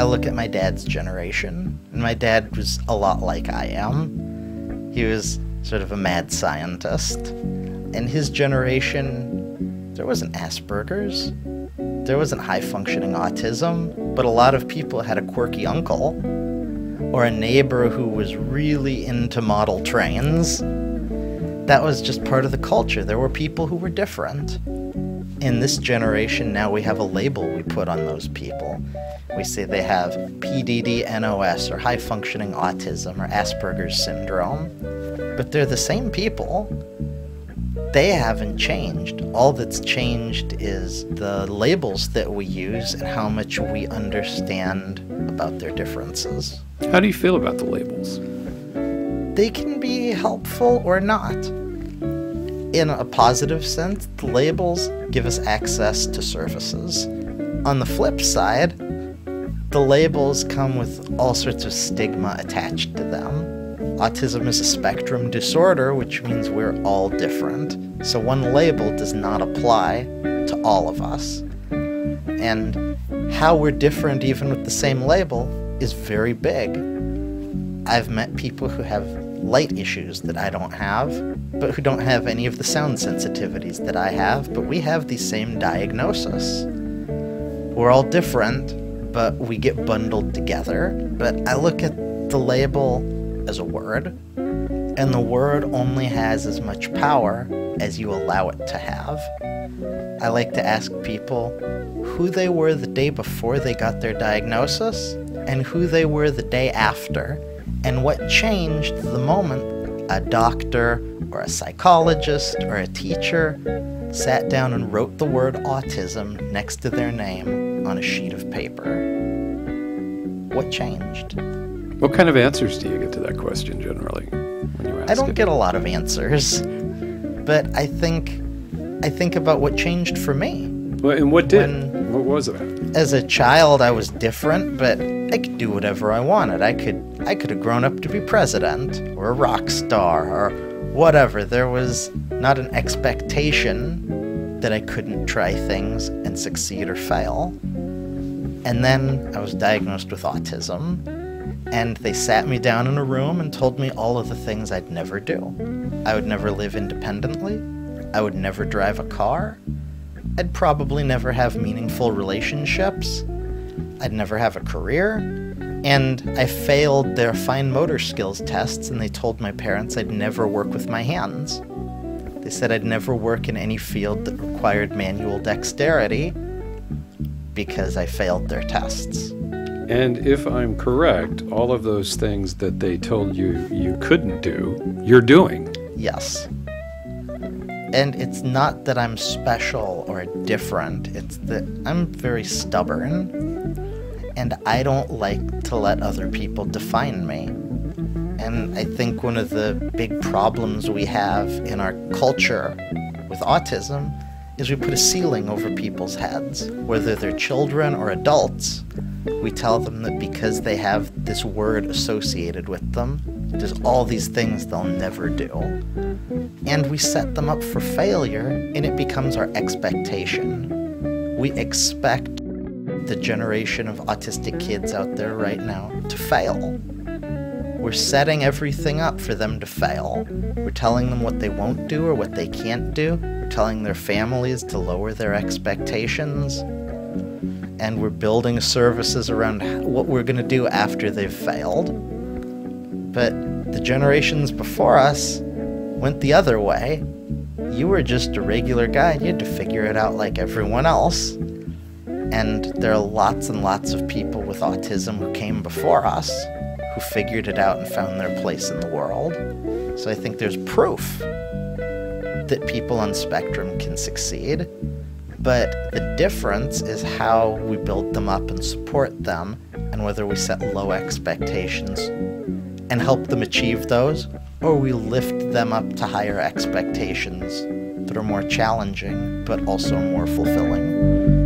I look at my dad's generation, and my dad was a lot like I am. He was sort of a mad scientist. In his generation, there wasn't Asperger's, there wasn't high functioning autism, but a lot of people had a quirky uncle or a neighbor who was really into model trains. That was just part of the culture. There were people who were different. In this generation, now we have a label we put on those people. We say they have PDD NOS or high functioning autism or Asperger's syndrome, but they're the same people. They haven't changed. All that's changed is the labels that we use and how much we understand about their differences. How do you feel about the labels? They can be helpful or not. In a positive sense, the labels give us access to services. On the flip side, the labels come with all sorts of stigma attached to them. Autism is a spectrum disorder, which means we're all different. So one label does not apply to all of us. And how we're different, even with the same label, is very big. I've met people who have light issues that I don't have, but who don't have any of the sound sensitivities that I have, but we have the same diagnosis. We're all different, but we get bundled together. But I look at the label as a word, and the word only has as much power as you allow it to have. I like to ask people who they were the day before they got their diagnosis and who they were the day after, and what changed the moment a doctor or a psychologist or a teacher sat down and wrote the word autism next to their name on a sheet of paper. What changed? What kind of answers do you get to that question generally when you ask I don't it? get a lot of answers, but I think I think about what changed for me. Well, and what did? when- what was it? As a child, I was different, but I could do whatever I wanted. I could I could have grown up to be president or a rock star or whatever. There was not an expectation that I couldn't try things and succeed or fail. And then I was diagnosed with autism, and they sat me down in a room and told me all of the things I'd never do. I would never live independently. I would never drive a car. I'd probably never have meaningful relationships. I'd never have a career. And I failed their fine motor skills tests, and they told my parents I'd never work with my hands. They said I'd never work in any field that required manual dexterity because I failed their tests. And if I'm correct, all of those things that they told you you couldn't do, you're doing. Yes. And it's not that I'm special or different, it's that I'm very stubborn. And I don't like to let other people define me. And I think one of the big problems we have in our culture with autism is we put a ceiling over people's heads, whether they're children or adults. We tell them that because they have this word associated with them, there's all these things they'll never do. And we set them up for failure, and it becomes our expectation. We expect the generation of autistic kids out there right now to fail. We're setting everything up for them to fail. We're telling them what they won't do or what they can't do. We're telling their families to lower their expectations. And we're building services around what we're going to do after they've failed. But the generations before us went the other way. You were just a regular guy, and you had to figure it out like everyone else. And there are lots and lots of people with autism who came before us who figured it out and found their place in the world. So I think there's proof that people on spectrum can succeed. But the difference is how we build them up and support them, and whether we set low expectations and help them achieve those, or we lift them up to higher expectations that are more challenging but also more fulfilling.